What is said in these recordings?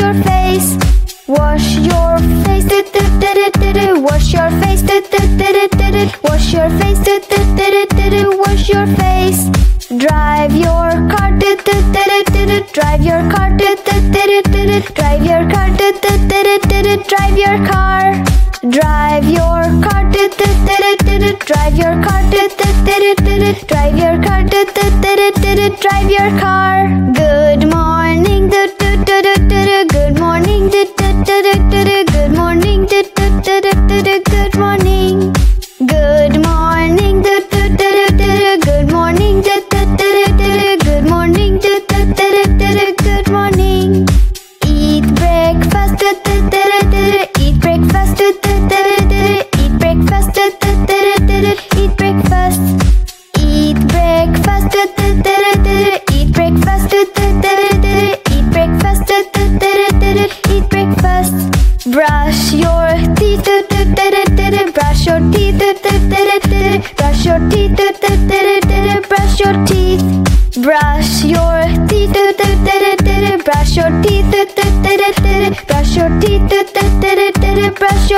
your face. Wash your face, did did did it did. Wash your face, did did did it did. Wash your face, did did did it did. Wash your face. Drive your car, did did did it did. Drive your car, did did did it did. Drive your car, did did did it did. Drive your car. Drive your car, did did did it did. Drive your car, did did did it did. Drive your car, did did did it did. Drive your car. Good morning.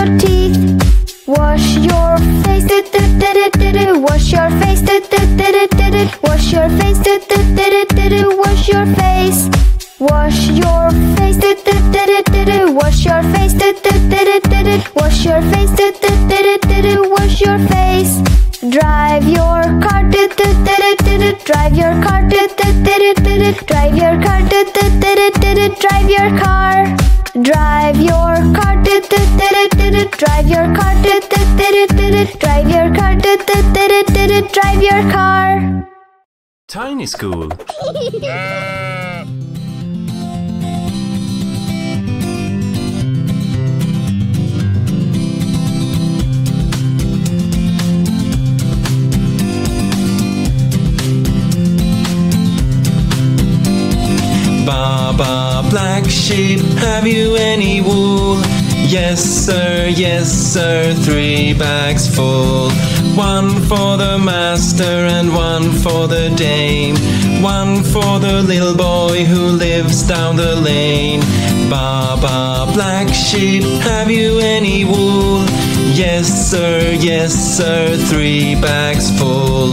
your teeth. black sheep, have you any wool? Yes, sir, yes, sir, three bags full. One for the master and one for the dame. One for the little boy who lives down the lane. Ba, ba, black sheep, have you any wool? Yes, sir, yes, sir, three bags full.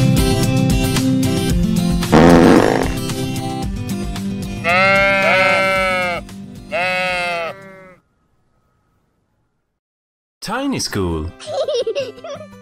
Tiny School.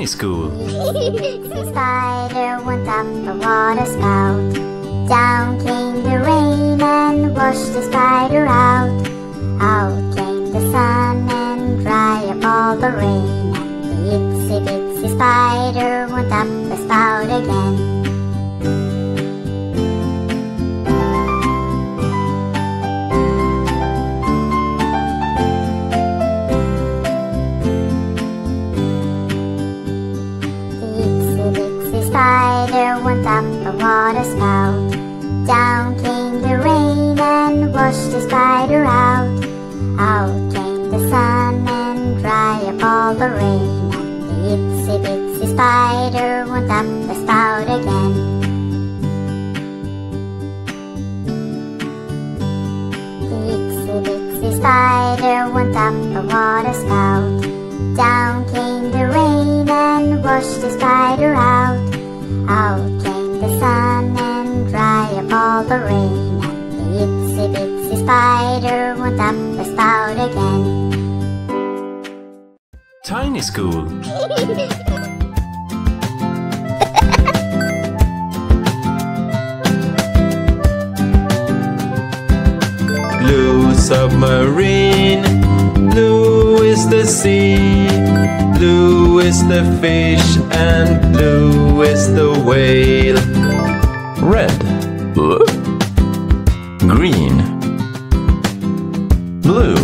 Tiny School. Spider went up the water spout. Down came the rain and washed the spider out. Out came the sun and dry up all the rain. Spider went up the water spout. Down came the rain and washed the spider out. Out came the sun and dried up all the rain. And the itsy bitsy spider went up the spout again. The itsy bitsy spider went up the water spout. Down came the rain and washed the spider out. Out came the sun and dry up all the rain. And the itsy bitsy spider went up the spout again. Tiny School. Blue submarine, blue is the sea, blue is the fish, and blue is the whale. Red. Green. Blue.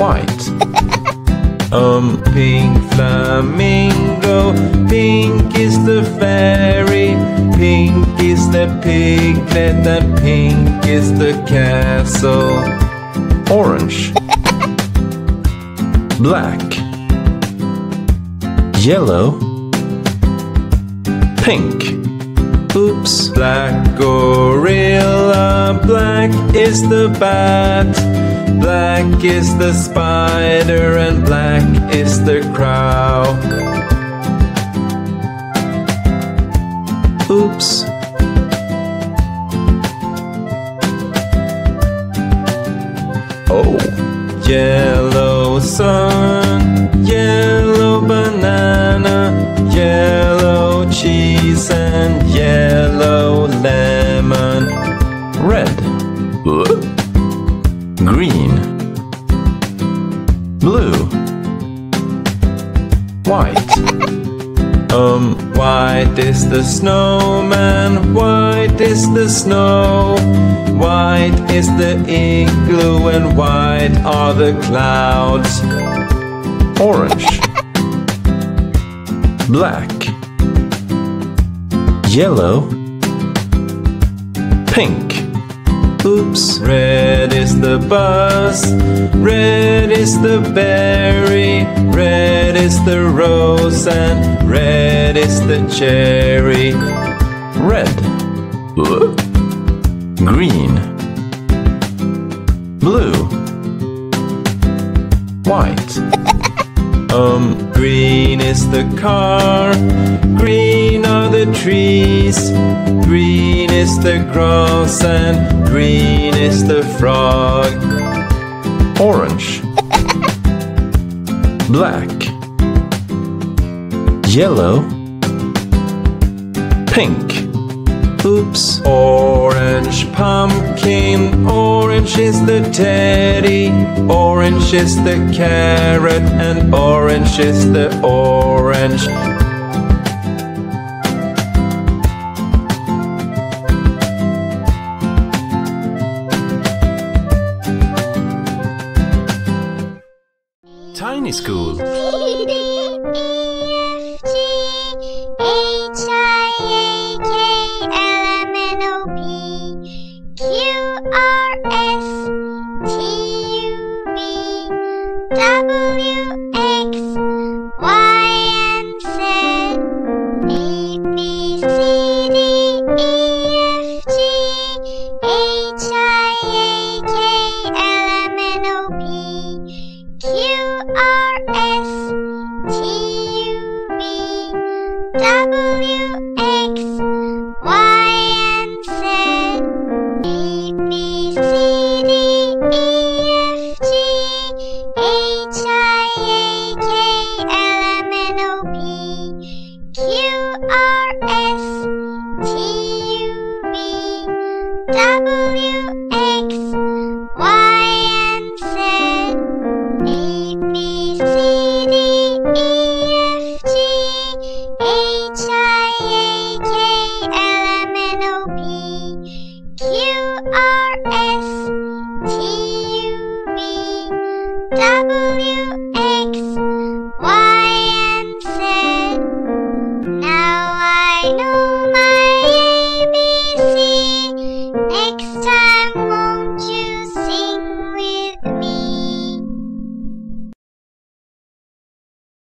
White. Um, pink flamingo, pink is the fairy, pink is the piglet, and pink is the castle. Orange. Black. Yellow. Pink. Oops. Black gorilla, black is the bat, black is the spider, and black is the crow. Oops. White are the clouds. Orange. Black. Yellow. Pink. Oops. Red is the bus, red is the berry, red is the rose, and red is the cherry. Red. Car, green are the trees, green is the grass, and green is the frog. Orange. Black. Yellow. Pink. Oops. Orange pumpkin, orange is the teddy, orange is the carrot, and orange is the orange. School.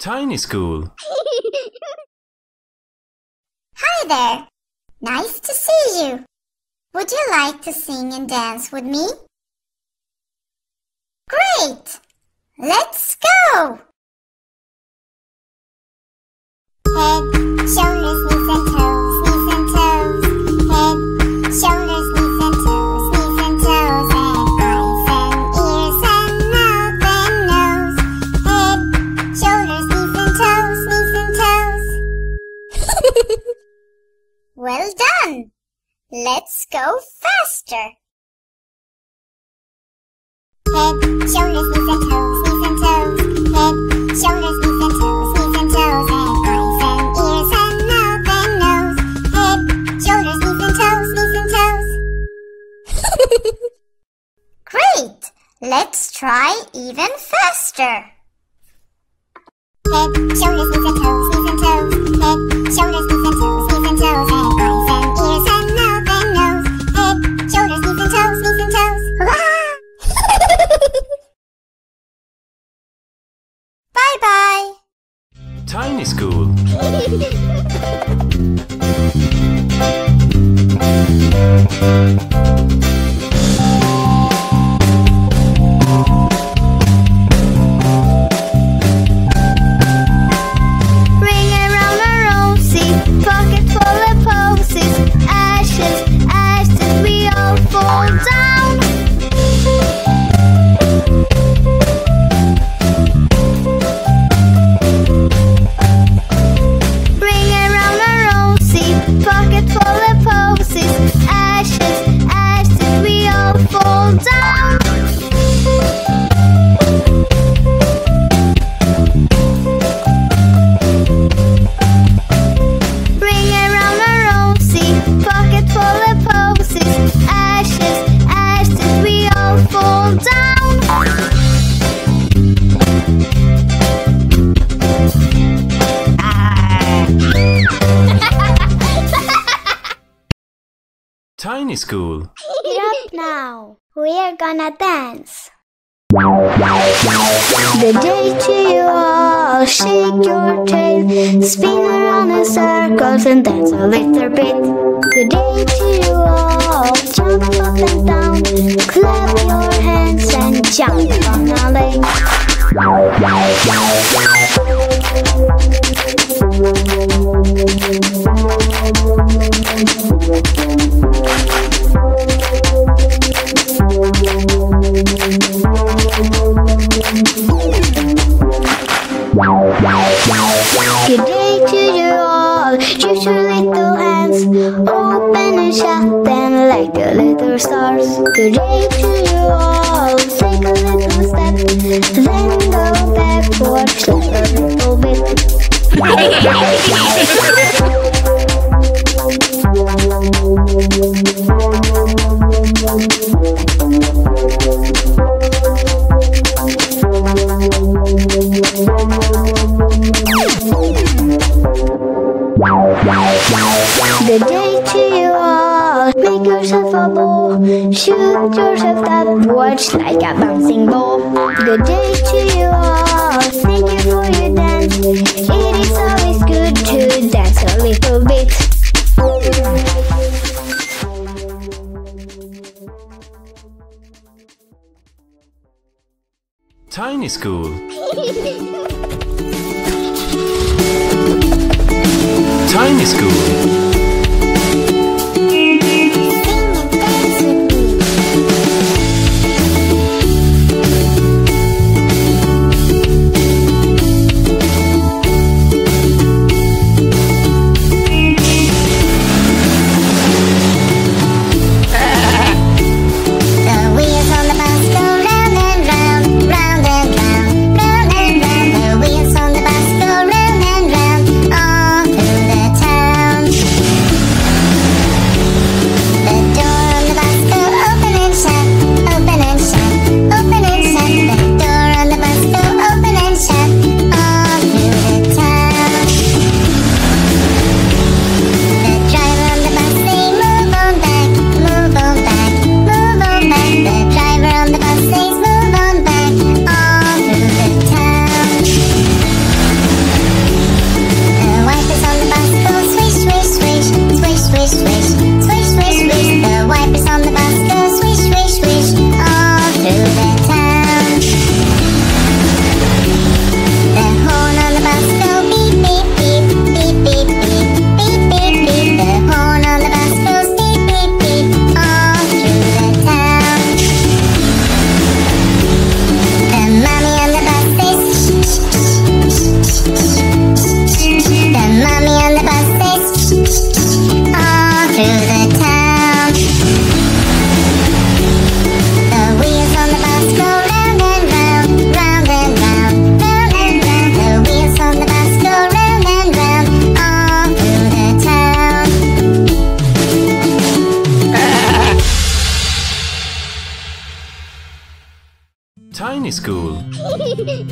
Tiny School. Hi there. Nice to see you. Would you like to sing and dance with me? Great! Let's go! Head, shoulders, Well done! Let's go faster! Head, shoulders, knees and toes, knees and toes. Head, shoulders, knees and toes, knees and toes. And eyes and ears and mouth and nose. Head, shoulders, knees and toes, knees and toes. Great! Let's try even faster. Head, shoulders, knees and toes, knees and toes. Head, shoulders, knees and toes. Tiny School. school. Get up now. We're gonna dance. The day to you all, shake your tail, spin around in circles and dance a little bit. The day to you all, jump up and down, clap your hands and jump on a leg. School.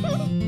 Woo!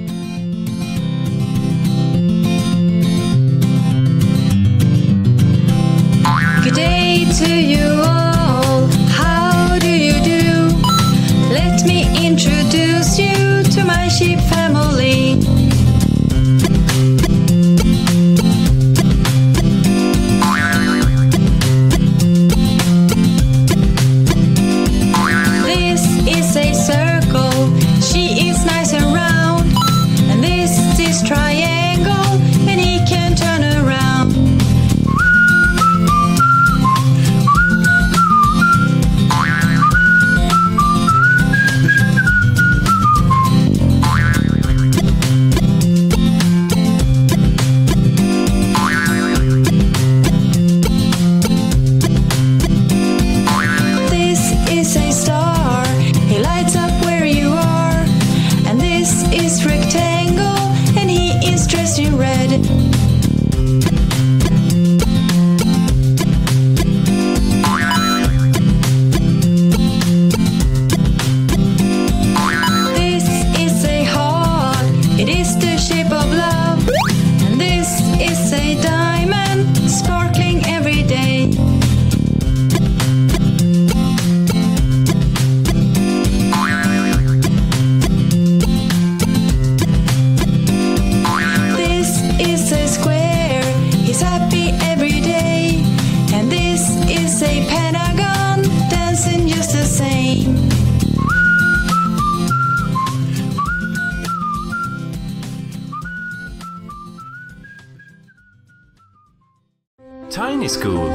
Tiny School.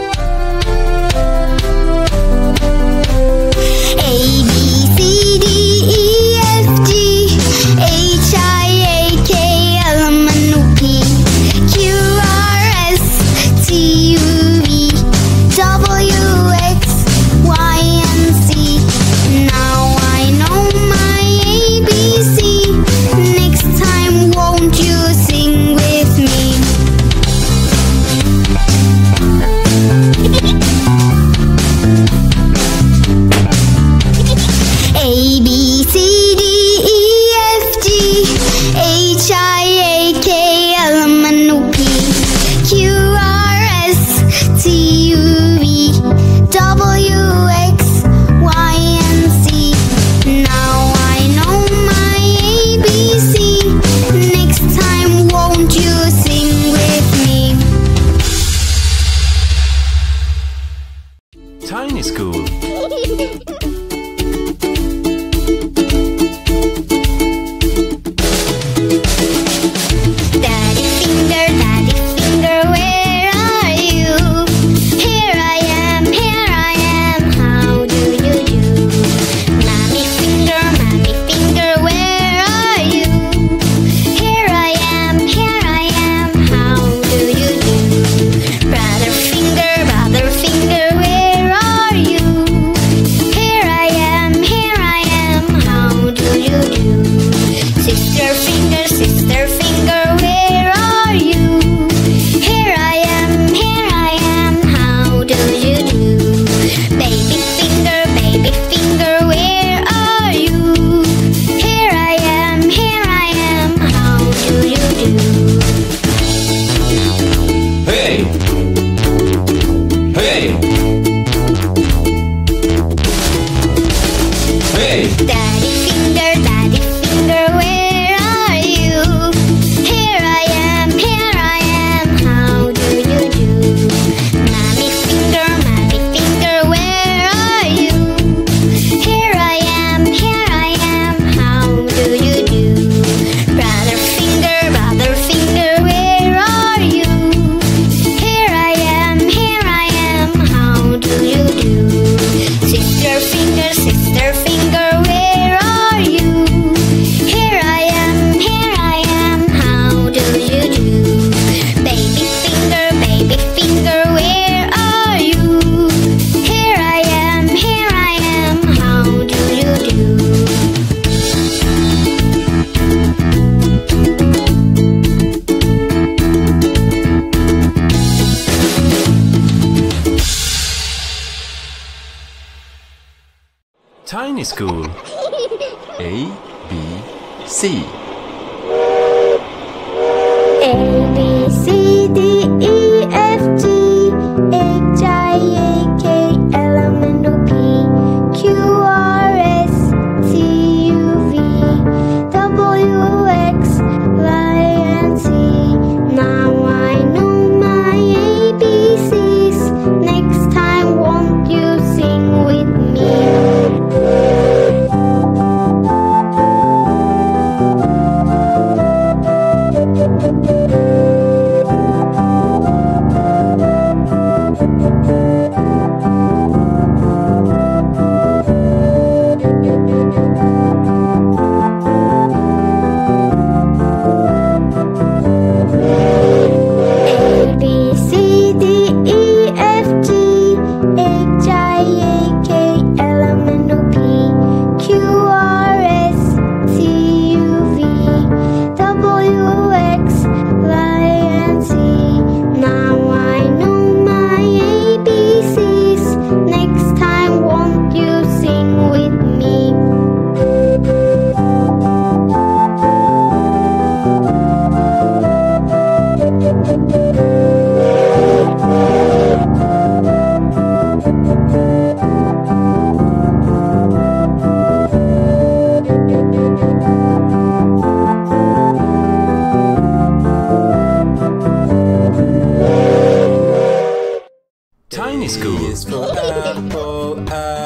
School. A, B, C.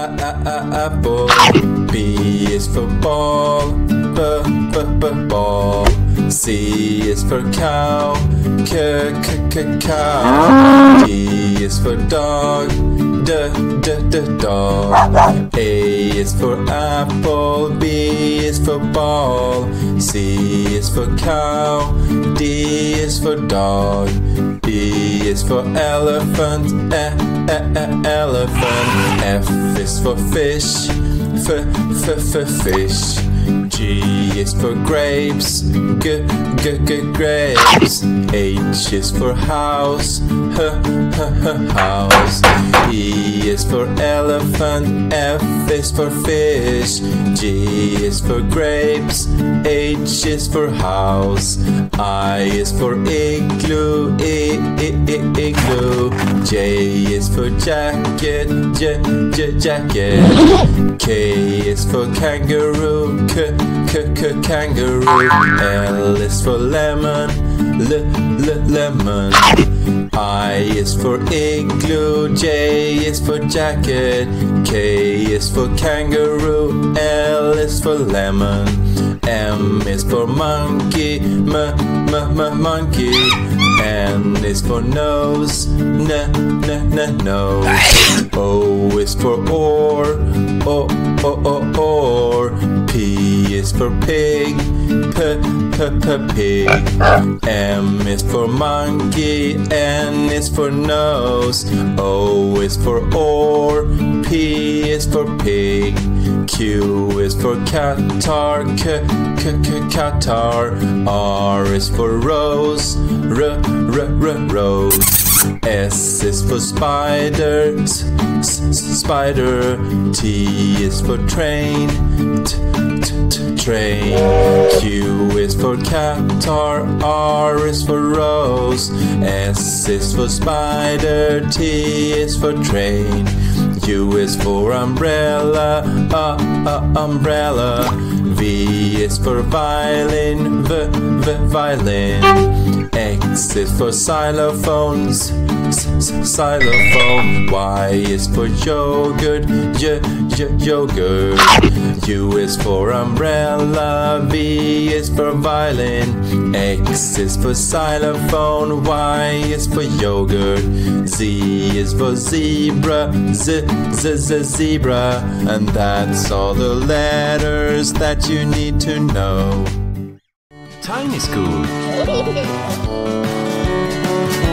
apple. B is for ball, b, b, b, ball. C is for cow, c, c, c, cow. D is for dog, d, d, d, dog. A is for apple, B is for ball. C is for cow, D is for dog. E is for elephant, e, e, e, elephant. F is for fish, f, f, f, fish. G is for grapes, g, g, g, grapes. H is for house, h, h, h, house. E is for elephant, F is for fish. G is for grapes, H is for house. I is for igloo, I, I, I, igloo. J is for jacket, J, J, jacket. K is for kangaroo, K, K, K, kangaroo. L is for lemon, L, L, lemon. I is for igloo, J is for jacket, K is for kangaroo, L is for lemon, M is for monkey, M, M, M, monkey, N is for nose, N, N, N, nose, O is for oar, O, O, O, oar, P is for pig, P, P, P, pig, M is for monkey, N is for nose, O is for oar, P is for pig, Q is for Qatar, K, K, K, Qatar, R is for rose, R, R, R, rose. S is for spider, S, S, spider. T is for train, T, T, T, train. Q is for Qatar, R is for rose. S is for spider, T is for train. U is for umbrella, uh, uh, umbrella. V is for violin, v, v, violin. X is for xylophones, s, s, xylophone. Y is for yogurt, y, y, yogurt. U is for umbrella, V is for violin. X is for xylophone, Y is for yogurt. Z is for zebra, Z, Z, Z, zebra. And that's all the letters that you need to know. Tiny School.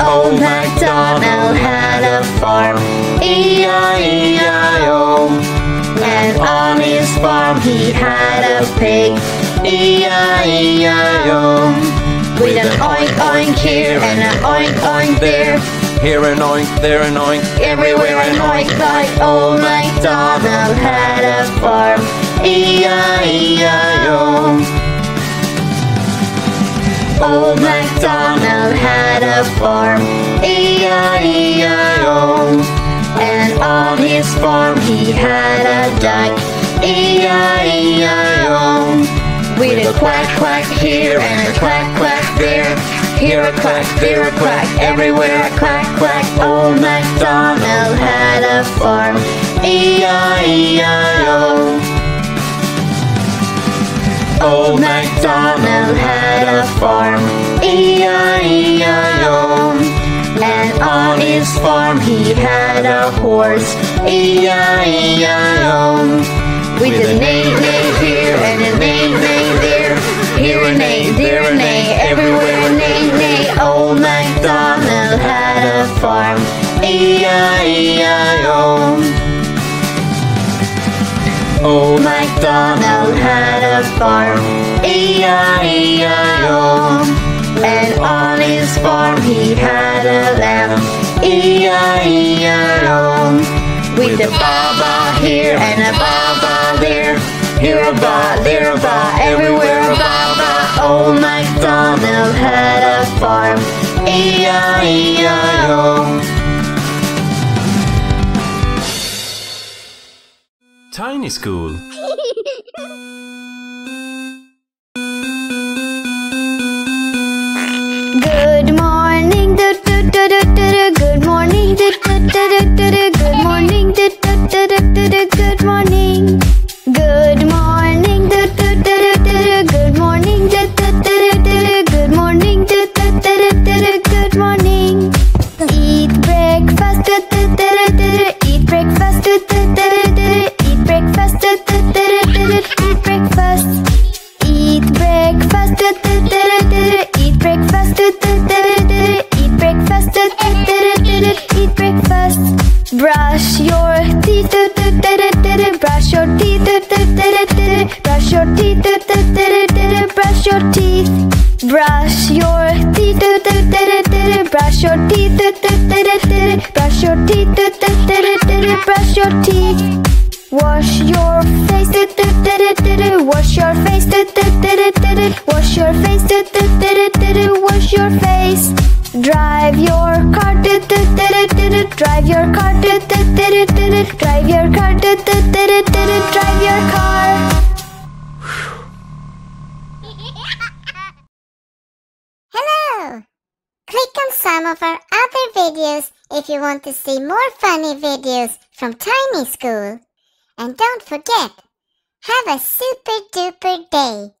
Old MacDonald had a farm, E-I-E-I-O. And on his farm he had a pig, E-I-E-I-O. With an oink oink here and an oink oink there, Here an oink, there an oink, everywhere an oink oink. Old MacDonald had a farm, E-I-E-I-O. Old MacDonald had a farm, E-I-E-I-O. And on his farm he had a duck, E-I-E-I-O. With a quack quack here and a quack quack there. Here a quack, there a quack, everywhere a quack quack. Old MacDonald had a farm, E-I-E-I-O. Old MacDonald had a farm, E-I-E-I-O. And on his farm he had a horse, E-I-E-I-O. With a neigh neigh here and a neigh neigh there. Here a neigh, there a neigh, everywhere a neigh neigh. Old MacDonald had a farm, E-I-E-I-O. Old MacDonald had a farm, E-I-E-I-O. And on his farm he had a lamb, E-I-E-I-O. With a ba-ba here and a ba-ba there. Here a ba, there a ba, everywhere a ba-ba. Old MacDonald had a farm, E-I-E-I-O. Tiny School. Good morning, do do do do do. Good morning, do do do do do. Good morning, do do do do do. Good morning. Brush your teeth, brush your teeth, brush your teeth, brush your teeth, brush your teeth, brush your teeth, brush your teeth, brush your teeth. Wash your face, wash your face, wash your face, wash your face. Drive your drive your car, drive your car, drive your car. Hello! Click on some of our other videos if you want to see more funny videos from Tiny School. And don't forget, have a super duper day!